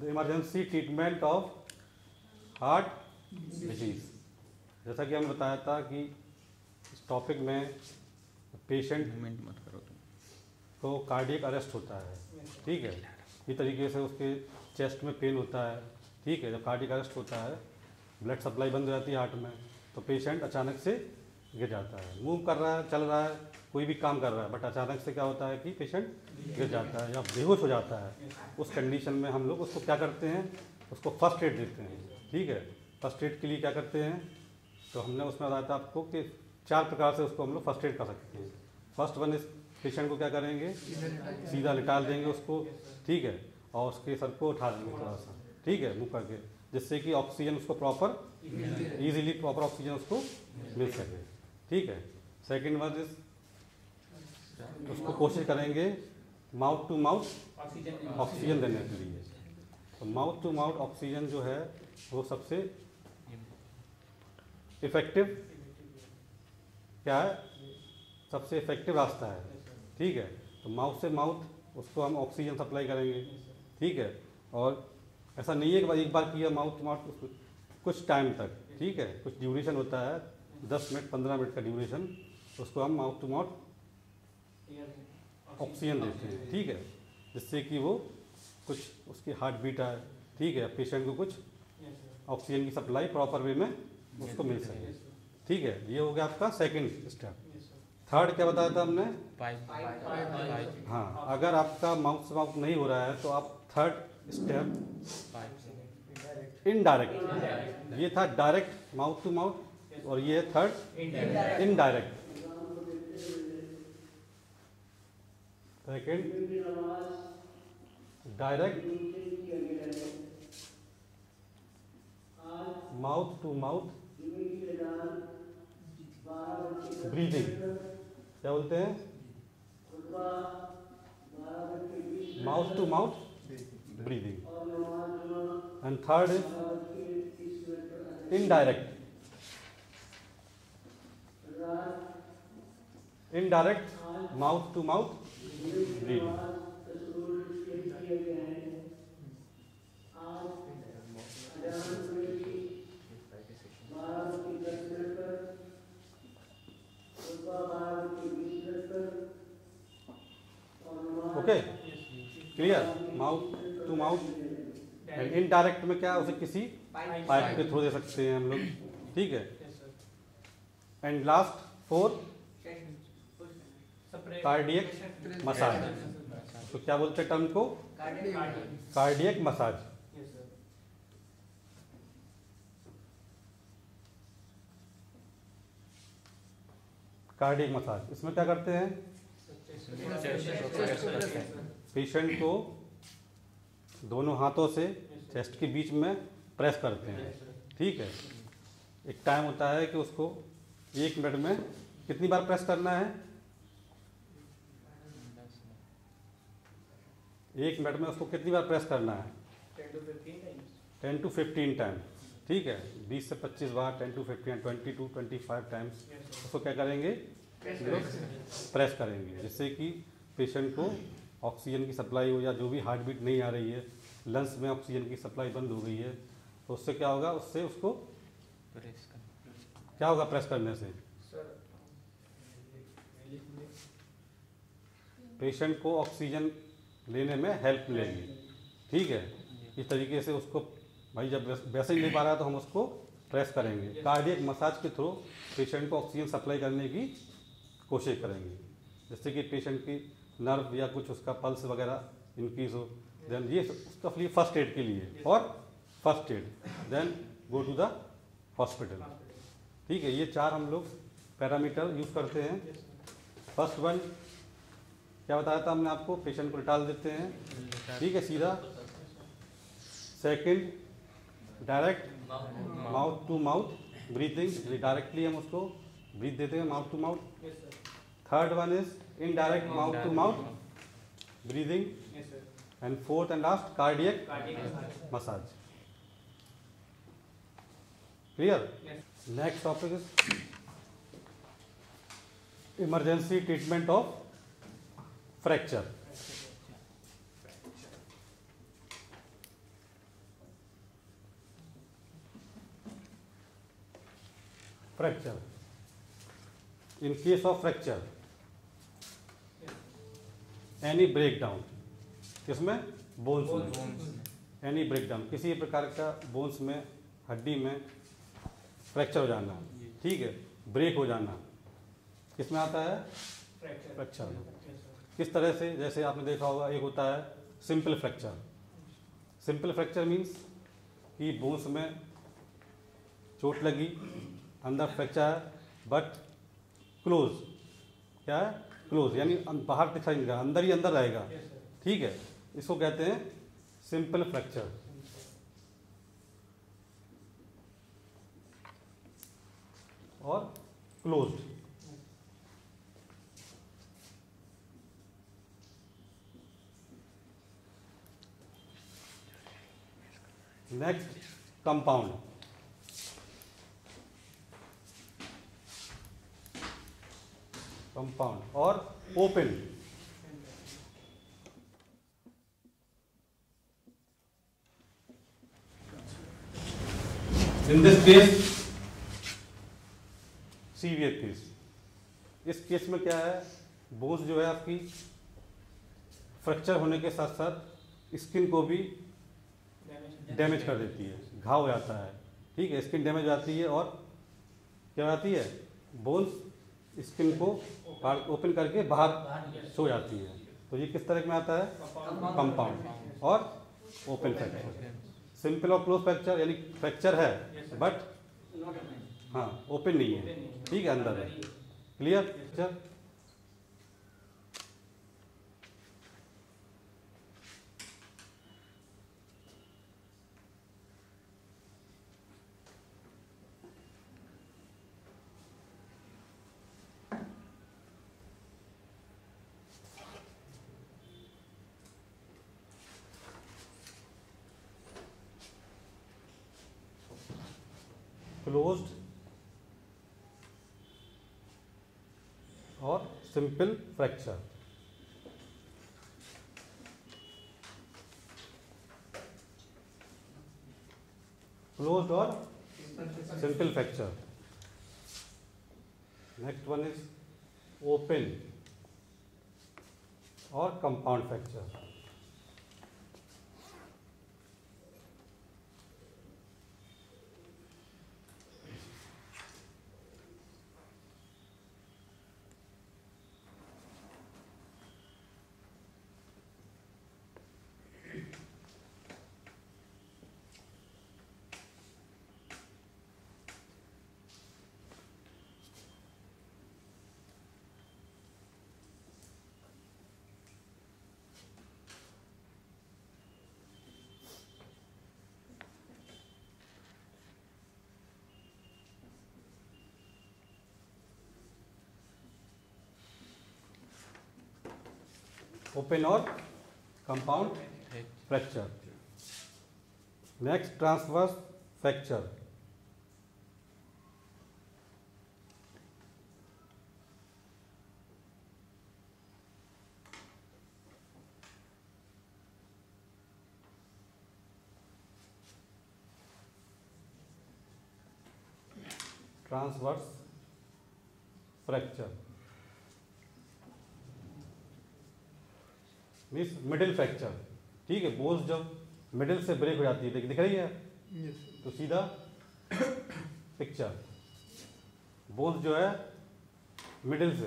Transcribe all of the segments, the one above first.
The emergency treatment of heart disease जैसा कि हमने बताया था कि इस टॉपिक में पेशेंट मूवमेंट मत करो तुम। को कार्डियक अरेस्ट होता है। ठीक है? इस तरीके से उसके चेस्ट में पेन होता है। ठीक है? जब कार्डियक अरेस्ट होता है ब्लड सप्लाई बंद हो जाती है हार्ट में तो पेशेंट अचानक से गिर जाता है। मूव कर रहा है, चल रहा है, कोई भी काम कर रहा है बट अचानक से क्या होता है कि पेशेंट गिर जाता है या बेहोश हो जाता है। उस कंडीशन में हम लोग उसको क्या करते हैं? उसको फ़र्स्ट एड देते हैं। ठीक है? फ़र्स्ट एड के लिए क्या करते हैं? तो हमने उसमें बताया था आपको कि चार प्रकार से उसको हम लोग फ़र्स्ट एड कर सकते हैं। फ़र्स्ट वन इस पेशेंट को क्या करेंगे? सीधा लिटाल देंगे उसको। ठीक है? और उसके सर को उठा देंगे थोड़ा सा ठीक है? मुँह करके। जिससे कि ऑक्सीजन उसको प्रॉपर इजीली प्रॉपर ऑक्सीजन उसको मिल सके। ठीक है। सेकंड वन इज़ उसको कोशिश करेंगे माउथ टू माउथ ऑक्सीजन देने के लिए। तो माउथ टू माउथ ऑक्सीजन जो है, वो सबसे इफ़ेक्टिव क्या है? सबसे इफ़ेक्टिव रास्ता है। ठीक है। तो माउथ से माउथ उसको हम ऑक्सीजन सप्लाई करेंगे। ठीक है। और ऐसा नहीं है कि एक बार किया माउथ टू माउथ कुछ टाइम तक। ठीक है। कुछ ड्यूरेशन होता है। दस मिनट पंद्रह मिनट का ड्यूरेशन उसको हम माउथ टू माउथ ऑक्सीजन देते हैं। ठीक है? जिससे कि वो कुछ उसकी हार्ट बीट आए। ठीक है? पेशेंट को कुछ ऑक्सीजन की सप्लाई प्रॉपर वे में उसको मिल सके। ठीक है? ये हो गया आपका सेकंड स्टेप थर्ड क्या बताया था हमने? हाँ अगर आपका माउथ से माउथ नहीं हो रहा है तो आप थर्ड स्टेप इनडायरेक्ट ये था डायरेक्ट माउथ टू माउथ और ये third indirect second direct mouth to mouth breathing क्या बोलते हैं? Mouth to mouth breathing and third is indirect indirect mouth to mouth breathing okay clear mouth to mouth and indirect में क्या उसे किसी pipe के थ्रू दे सकते हैं हम लोग। ठीक है? And last four cardiac massage तो क्या बोलते हैं टर्म को? कार्डियक मसाज कार्डियक मसाज इसमें क्या करते हैं? पेशेंट को दोनों हाथों से चेस्ट के बीच में प्रेस करते हैं। ठीक है? एक टाइम होता है कि उसको एक मिनट में कितनी बार प्रेस करना है? एक मिनट में उसको कितनी बार प्रेस करना है? टेन टू फिफ्टीन टाइम ठीक है? बीस से पच्चीस बार ten to fifteen twenty to twenty five times. उसको क्या करेंगे? प्रेस करेंगे जिससे कि पेशेंट को ऑक्सीजन की सप्लाई हो या जो भी हार्ट बीट नहीं आ रही है लंग्स में ऑक्सीजन की सप्लाई बंद हो गई है तो उससे क्या होगा? उससे उसको प्रेस कर। क्या होगा प्रेस करने से? पेशेंट को ऑक्सीजन लेने में हेल्प मिलेगी ठीक है? इस तरीके से उसको भाई जब वैस- ही नहीं पा रहा है तो हम उसको प्रेस करेंगे। कार्डियक मसाज के थ्रू पेशेंट को ऑक्सीजन सप्लाई करने की कोशिश करेंगे। जिससे कि पेशेंट की नर्व या कुछ उसका पल्स वगैरह इंक्रीज हो देन ये उसका लिए फ़र्स्ट एड के लिए। और first aid then go to the hospital ठीक है, ये चार हम लोग पैरामीटर यूज़ करते हैं। फ़र्स्ट वन क्या बताया था हमने आपको? पेशेंट को टाल देते हैं। ठीक है, सीधा। Second direct mouth to mouth breathing directly हम उसको ब्रीथ देते हैं mouth to mouth third one is indirect mouth to mouth breathing and fourth and last cardiac massage clear next topic is emergency treatment of fracture fracture in case of fracture any breakdown किसमें? Bones में. Any breakdown किसी प्रकार का bones में हड्डी में fracture हो जाना। ठीक है ब्रेक हो जाना। किसमें आता है? फ्रैक्चर। किस तरह से? जैसे आपने देखा होगा एक होता है simple fracture. Simple fracture means कि बोन्स में चोट लगी अंदर फ्रैक्चर है बट क्लोज क्या है? क्लोज यानी अं- बाहर दिखाई नहीं रहा अंदर ही अंदर रहेगा। ठीक है इसको कहते हैं सिंपल फ्रैक्चर। और क्लोज्ड नेक्स्ट कंपाउंड कंपाउंड और open in this case severe case. इस केस में क्या है? बोन्स जो है आपकी, फ्रैक्चर होने के साथ साथ स्किन को भी डैमेज कर देती है, घाव हो जाता है। ठीक है, स्किन डैमेज हो जाती है और क्या हो जाती है? बोन्स स्किन को ओपन करके बाहर सो जाती है। तो ये किस तरह में आता है? कंपाउंड। और ओपन फ्रैक्चर सिंपल और क्लोज फ्रैक्चर, यानी फ्रैक्चर है, बट हाँ ओपन नहीं है। ठीक है अंदर है। क्लियर फ्रैक्चर क्लोज्ड और सिंपल फ्रैक्चर। क्लोज और simple fracture. Next one is open और कंपाउंड फ्रैक्चर। ओपन और compound fracture next transverse fracture transverse fracture means middle fracture ठीक है बोन्स जब मिडिल से ब्रेक हो जाती है देख दिख रही है? Yes. तो सीधा पिक्चर बोन्स जो है मिडिल से।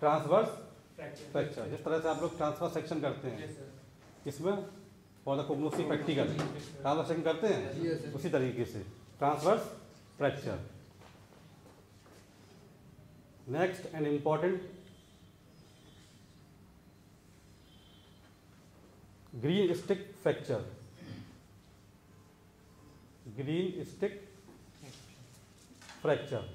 ट्रांसवर्स फ्रैक्चर जिस तरह से आप लोग ट्रांसफ़र सेक्शन करते हैं। इसमें फॉर द कोग्नोसी प्रैक्टिकल ट्रांसफ़र सेक्शन करते हैं? उसी तरीके से। Transverse fracture next and important green stick fracture green stick fracture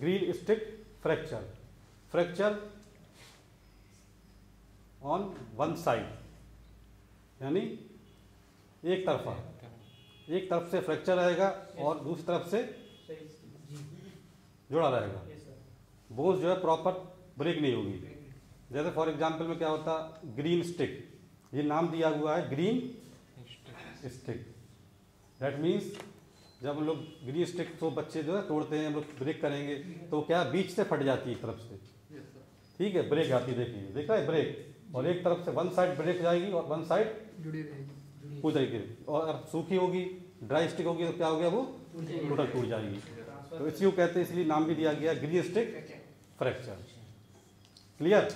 green stick fracture fracture on one side यानी एक तरफा एक तरफ़ से फ्रैक्चर रहेगा और दूसरी तरफ़ से जुड़ा रहेगा। बोन्स जो है प्रॉपर ब्रेक नहीं होगी। जैसे फॉर एग्जांपल में क्या होता ग्रीन स्टिक ये नाम दिया हुआ है ग्रीन स्टिक दैट मीन्स जब हम लोग ग्रीन स्टिक तो बच्चे जो है तोड़ते हैं हम लोग ब्रेक करेंगे तो क्या बीच से फट जाती है एक तरफ़ से। ठीक है ब्रेक आती है देखिए देखा है ब्रेक और एक तरफ़ से वन साइड ब्रेक जाएगी और वन साइड जुड़ी रहेगी पूरी तरीके और अगर सूखी होगी ड्राई स्टिक होगी तो क्या हो गया वो? टोटल टूट जाएगी। तो इसी को कहते हैं इसलिए नाम भी दिया गया green stick fracture clear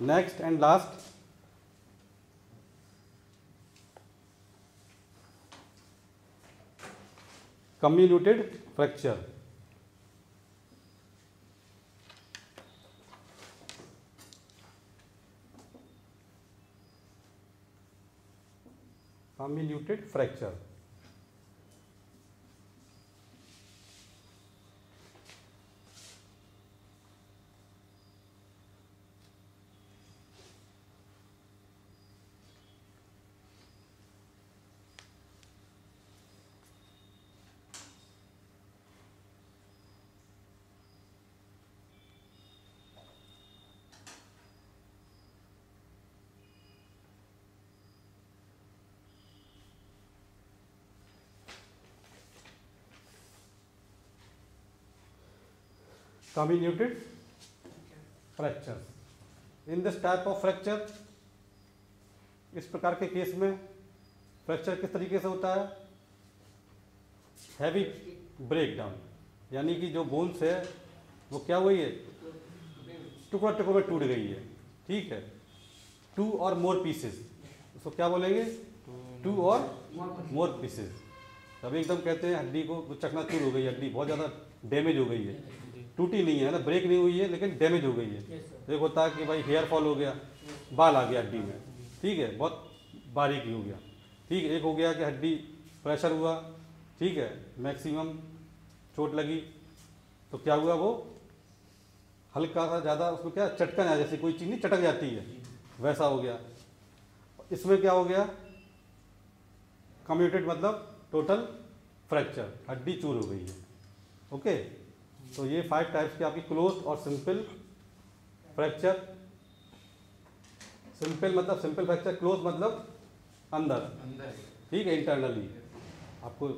next and last comminuted fracture comminuted fracture comminuted fractures. In this type of fracture, इस प्रकार के केस में फ्रैक्चर किस तरीके से होता है? हैवी ब्रेक डाउन यानी कि जो बोन्स है, वो क्या हुई है? टुकड़ा टुकड़ों में टूट गई है। ठीक है? टू और मोर पीसेस उसको क्या बोलेंगे? टू और मोर पीसेस तभी एकदम कहते हैं हड्डी को चकनाचूर हो गई हड्डी बहुत ज़्यादा डैमेज हो गई है। टूटी नहीं है ना ब्रेक नहीं हुई है लेकिन डैमेज हो गई है। एक होता है कि भाई हेयर फॉल हो गया बाल आ गया हड्डी में। ठीक है बहुत बारीकी हो गया। ठीक है एक हो गया कि हड्डी प्रेशर हुआ। ठीक है मैक्सिमम चोट लगी। तो क्या हुआ वो? हल्का सा ज़्यादा उसमें क्या चटकन है जैसे कोई चीज़ नहीं चटक जाती है। वैसा हो गया। इसमें क्या हो गया? कम्यूटेड मतलब टोटल फ्रैक्चर हड्डी चूर हो गई है। ओके तो ये फाइव टाइप्स की आपकी क्लोज और सिंपल फ्रैक्चर सिंपल मतलब सिंपल फ्रैक्चर क्लोज मतलब अंदर। ठीक है इंटरनली आपको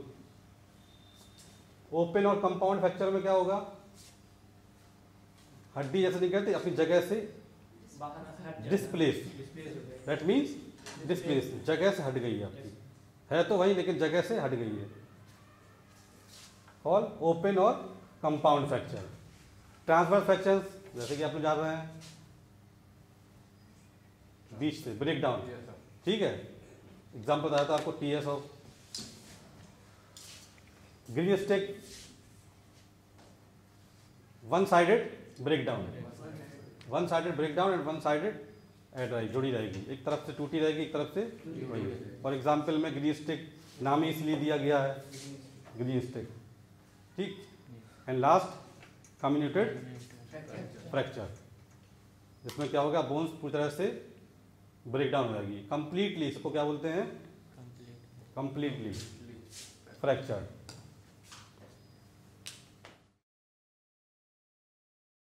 ओपन और कंपाउंड फ्रैक्चर में क्या होगा? हड्डी जैसे नहीं कहते अपनी जगह से डिस्प्लेस दैट मीन्स डिस्प्लेस जगह से हट गई है आपकी। है तो वही लेकिन जगह से हट गई है। और ओपन और कंपाउंड फ्रैक्चर ट्रांसफ़र फ्रैक्चर जैसे कि आप लोग जान रहे हैं बीच से ब्रेक डाउन ठीक है? एग्ज़ाम्पल बताया था आपको T S of green stick one sided break down one sided break down and one sided add right जुड़ी रहेगी। एक तरफ़ से टूटी रहेगी एक तरफ़ से फॉर एग्ज़ाम्पल में ग्रीन स्टिक नाम ही इसलिए दिया गया है ग्रीन स्टिक ठीक? एंड लास्ट कम्युनिटेड फ्रैक्चर जिसमें क्या होगा बोन्स पूरी तरह से ब्रेक डाउन हो जाएगी। कंप्लीटली इसको क्या बोलते हैं? Complete completely fracture